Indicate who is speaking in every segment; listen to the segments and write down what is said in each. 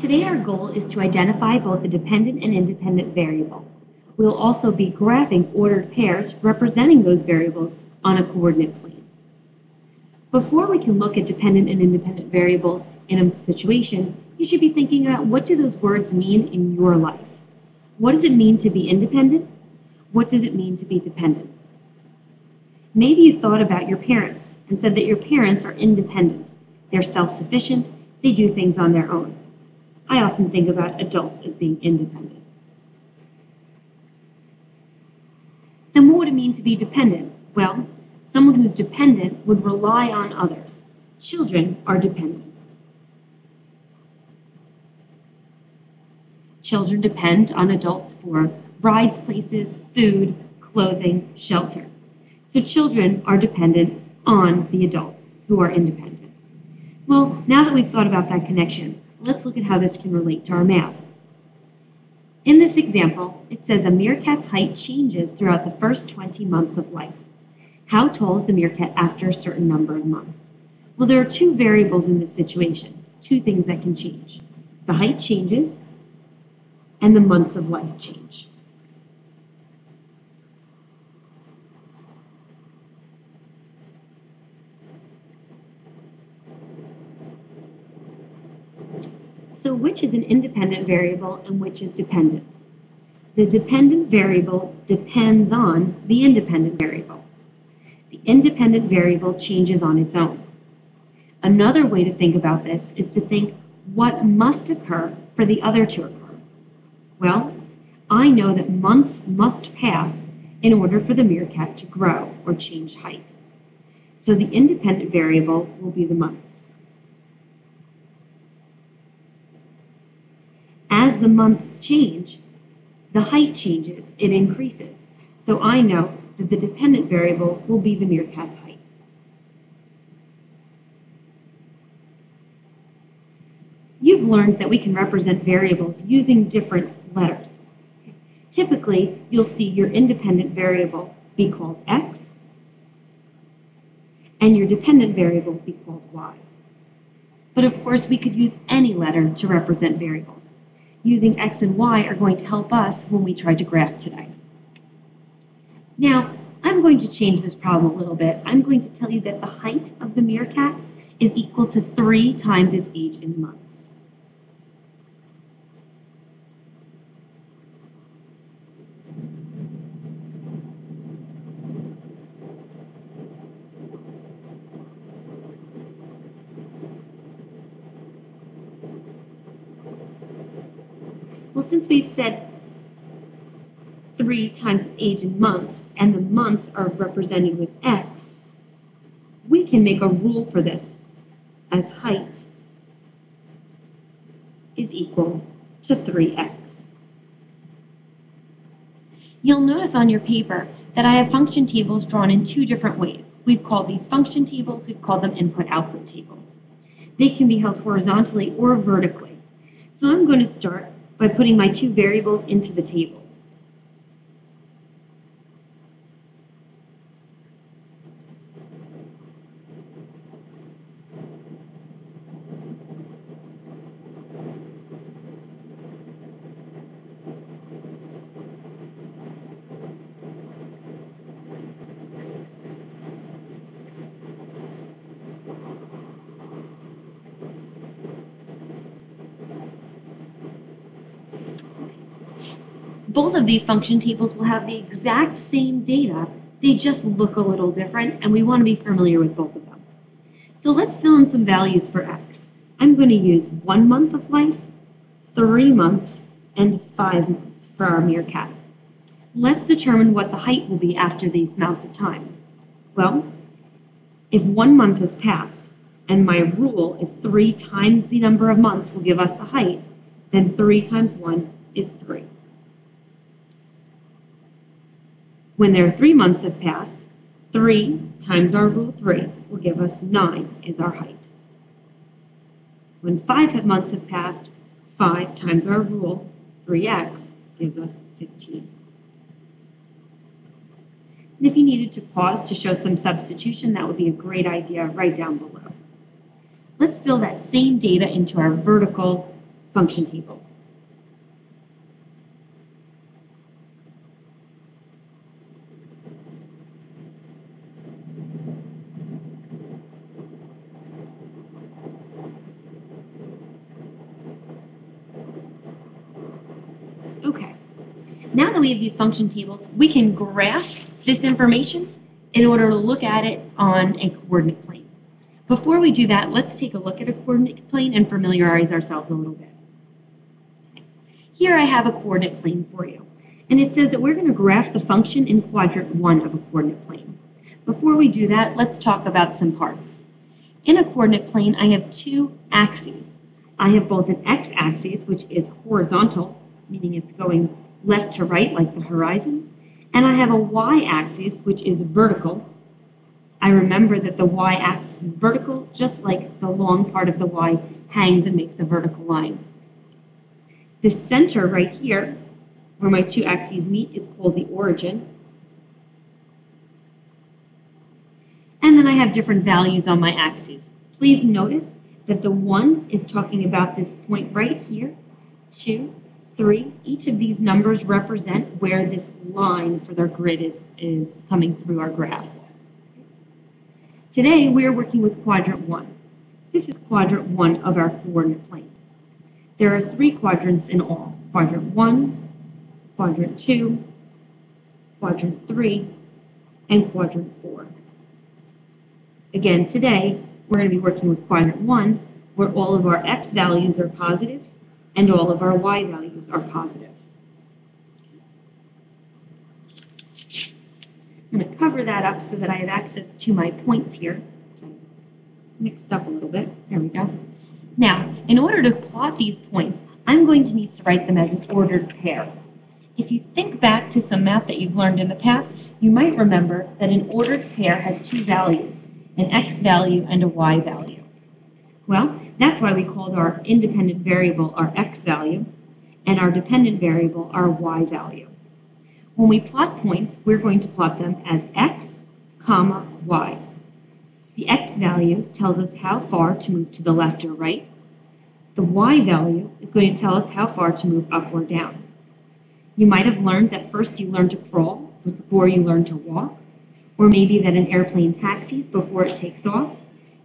Speaker 1: Today our goal is to identify both the dependent and independent variable. We'll also be graphing ordered pairs representing those variables on a coordinate plane. Before we can look at dependent and independent variables in a situation, you should be thinking about what do those words mean in your life. What does it mean to be independent? What does it mean to be dependent? Maybe you thought about your parents and said that your parents are independent. They're self-sufficient. They do things on their own. I often think about adults as being independent. And what would it mean to be dependent? Well, someone who's dependent would rely on others. Children are dependent. Children depend on adults for rides, places, food, clothing, shelter. So children are dependent on the adults who are independent. Well, now that we've thought about that connection, let's look at how this can relate to our math. In this example, it says a meerkat's height changes throughout the first 20 months of life. How tall is the meerkat after a certain number of months? Well, there are two variables in this situation, two things that can change. The height changes, and the months of life change. So which is an independent variable and which is dependent? The dependent variable depends on the independent variable. The independent variable changes on its own. Another way to think about this is to think what must occur for the other to occur. Well, I know that months must pass in order for the meerkat to grow or change height. So the independent variable will be the months. As the months change, the height changes, it increases. So I know that the dependent variable will be the meerkat's height. You've learned that we can represent variables using different letters. Typically, you'll see your independent variable be called x, and your dependent variable be called y. But of course, we could use any letter to represent variables. Using x and y are going to help us when we try to graph today. Now, I'm going to change this problem a little bit. I'm going to tell you that the height of the meerkat is equal to 3 times its age in months. Well, since we've said 3 times age in months, and the months are represented with x, we can make a rule for this as height is equal to 3x. You'll notice on your paper that I have function tables drawn in two different ways. We've called these function tables, we've called them input-output tables. They can be held horizontally or vertically. So I'm going to start by putting my two variables into the table. Both of these function tables will have the exact same data, they just look a little different, and we want to be familiar with both of them. So let's fill in some values for x. I'm going to use one month of life, three months, and five months for our meerkat. Let's determine what the height will be after these amounts of time. Well, if one month has passed, and my rule is three times the number of months will give us the height, then three times one is three. When their three months have passed, 3 times our rule 3 will give us 9 is our height. When 5 months have passed, 5 times our rule, 3x, gives us 15. And if you needed to pause to show some substitution, that would be a great idea right down below. Let's fill that same data into our vertical function table. Okay. Now that we have these function tables, we can graph this information in order to look at it on a coordinate plane. Before we do that, let's take a look at a coordinate plane and familiarize ourselves a little bit. Here I have a coordinate plane for you, and it says that we're going to graph the function in quadrant 1 of a coordinate plane. Before we do that, let's talk about some parts. In a coordinate plane, I have two axes. I have both an x-axis, which is horizontal, meaning it's going left to right like the horizon, and I have a y-axis, which is vertical. I remember that the y-axis is vertical, just like the long part of the y hangs and makes a vertical line. The center right here, where my two axes meet, is called the origin. And then I have different values on my axes. Please notice that the 1 is talking about this point right here, 2, 3. Each of these numbers represent where this line for their grid is, is coming through our graph. Today, we are working with quadrant 1. This is quadrant 1 of our coordinate plane. There are three quadrants in all. Quadrant 1, quadrant 2, quadrant 3, and quadrant 4. Again, today, we're going to be working with quadrant 1, where all of our x values are positive and all of our y values are positive. I'm going to cover that up so that I have access to my points here. Mixed up a little bit. There we go. Now, in order to plot these points, I'm going to need to write them as an ordered pair. If you think back to some math that you've learned in the past, you might remember that an ordered pair has two values, an x value and a y value. Well, that's why we called our independent variable our x value and our dependent variable our y value. When we plot points, we're going to plot them as x, comma, y. The x value tells us how far to move to the left or right. The y value is going to tell us how far to move up or down. You might have learned that first you learn to crawl before you learn to walk, or maybe that an airplane taxis before it takes off.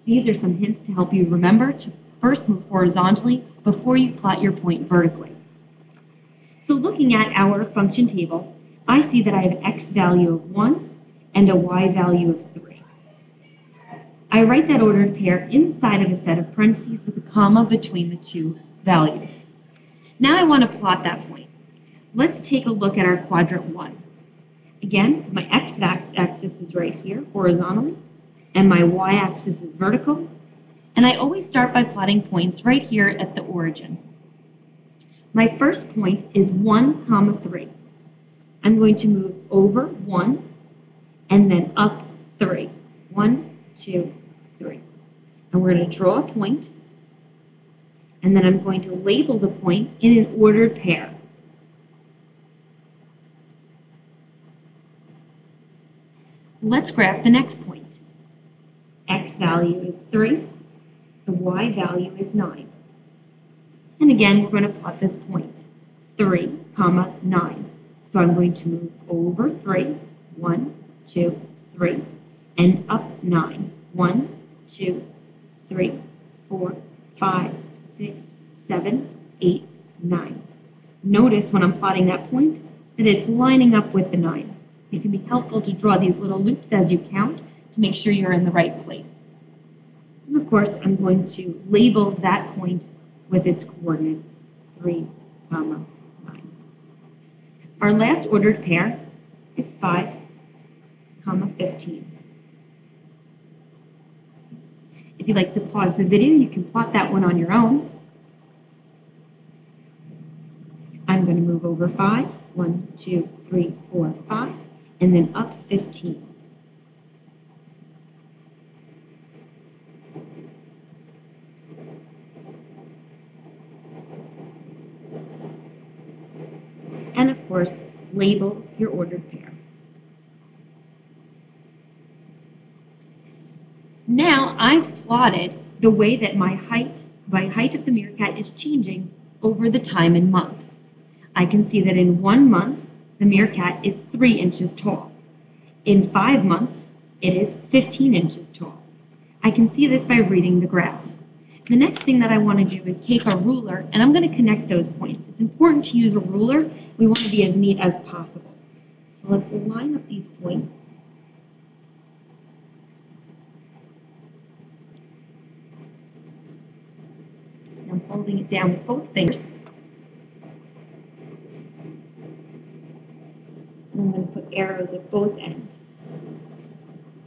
Speaker 1: These are some hints to help you remember to first move horizontally before you plot your point vertically. So looking at our function table, I see that I have an x value of 1 and a y value of 3. I write that ordered pair inside of a set of parentheses with a comma between the two values. Now I want to plot that point. Let's take a look at our quadrant 1. Again, my x-axis is right here, horizontally, and my y-axis is vertical. And I always start by plotting points right here at the origin. My first point is 1 comma 3. I'm going to move over 1 and then up 3. 1, 2, 3. And we're going to draw a point, and then I'm going to label the point in an ordered pair. Let's graph the next point. X value is 3. The Y value is 9. And again, we're going to plot this 3, comma, 9. So I'm going to move over 3. 1, 2, 3. And up 9. 1, 2, 3, 4, 5, 6, 7, 8, 9. Notice when I'm plotting that point that it's lining up with the 9. It can be helpful to draw these little loops as you count to make sure you're in the right place. And of course, I'm going to label that point with its coordinates, 3, comma, 9. Our last ordered pair is 5, comma, 15. If you'd like to pause the video, you can plot that one on your own. I'm going to move over 5, 1, 2, 3, 4, 5 and then up 15. And of course, label your ordered pair. Now I've plotted the way that my height, my height of the meerkat is changing over the time in months. I can see that in one month, the meerkat is 3 inches tall. In five months, it is 15 inches tall. I can see this by reading the graph. The next thing that I want to do is take a ruler, and I'm going to connect those points. It's important to use a ruler. We want to be as neat as possible. So let's line up these points. I'm holding it down with both fingers. And I'm going to put arrows at both ends.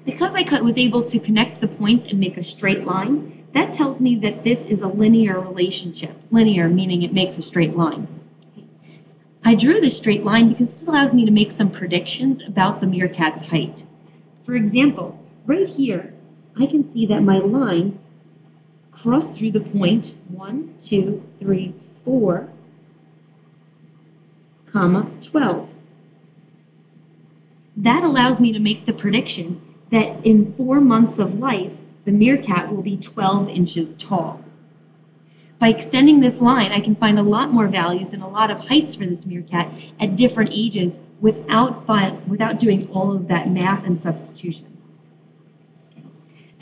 Speaker 1: Because I was able to connect the points and make a straight line, that tells me that this is a linear relationship. Linear meaning it makes a straight line. I drew this straight line because this allows me to make some predictions about the meerkat's height. For example, right here, I can see that my line crossed through the point 1, 2, 3, 4, comma, 12. That allows me to make the prediction that in four months of life, the meerkat will be 12 inches tall. By extending this line, I can find a lot more values and a lot of heights for this meerkat at different ages without, without doing all of that math and substitution.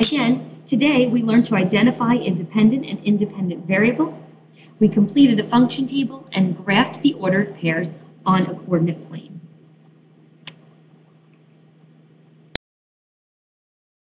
Speaker 1: Again, today we learned to identify independent and independent variables. We completed a function table and graphed the ordered pairs on a coordinate plane.